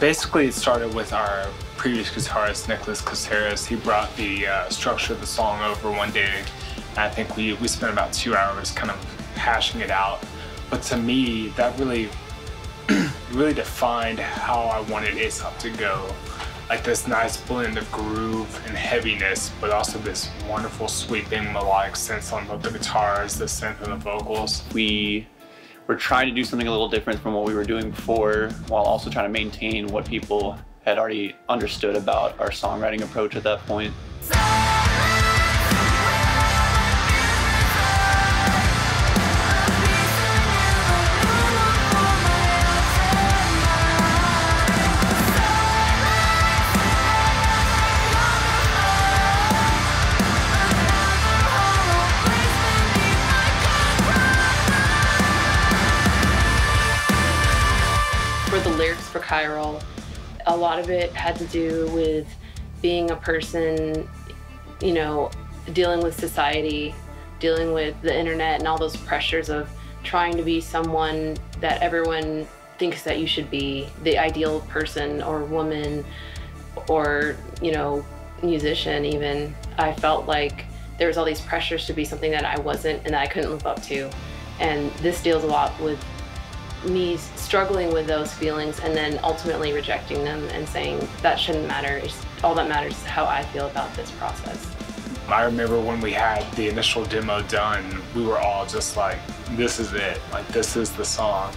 Basically, it started with our previous guitarist, Nicholas Caceres. He brought the uh, structure of the song over one day. I think we, we spent about two hours kind of hashing it out. But to me, that really, really defined how I wanted Aesop to go. Like this nice blend of groove and heaviness, but also this wonderful sweeping melodic sense on both the guitars, the synth, and the vocals. We were trying to do something a little different from what we were doing before, while also trying to maintain what people had already understood about our songwriting approach at that point. For the lyrics for Chiral, a lot of it had to do with being a person, you know, dealing with society, dealing with the internet and all those pressures of trying to be someone that everyone thinks that you should be, the ideal person or woman or, you know, musician even. I felt like there was all these pressures to be something that I wasn't and that I couldn't live up to. And this deals a lot with me struggling with those feelings and then ultimately rejecting them and saying that shouldn't matter. It's, all that matters is how I feel about this process. I remember when we had the initial demo done, we were all just like, this is it. Like, this is the song.